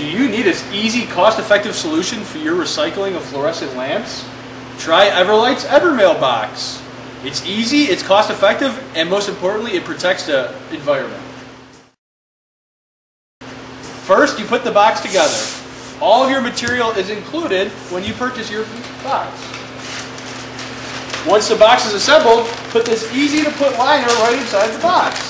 Do you need an easy, cost-effective solution for your recycling of fluorescent lamps? Try Everlight's Evermail box. It's easy, it's cost-effective, and most importantly, it protects the environment. First, you put the box together. All of your material is included when you purchase your box. Once the box is assembled, put this easy to put liner right inside the box.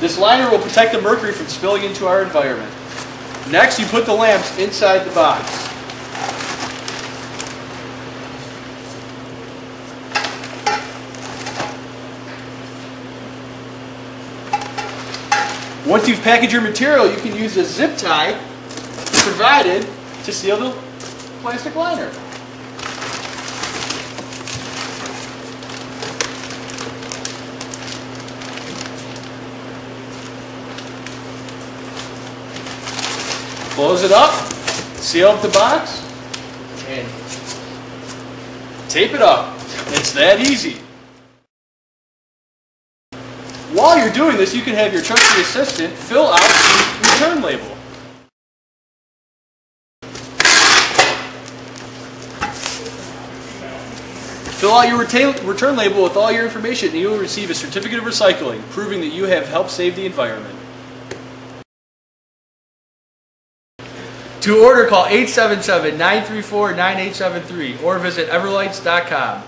This liner will protect the mercury from spilling into our environment. Next, you put the lamps inside the box. Once you've packaged your material, you can use a zip tie provided to seal the plastic liner. Close it up, seal up the box, and tape it up. It's that easy. While you're doing this, you can have your trusty assistant fill out the return label. Fill out your return label with all your information and you will receive a certificate of recycling proving that you have helped save the environment. To order, call 877-934-9873 or visit everlights.com.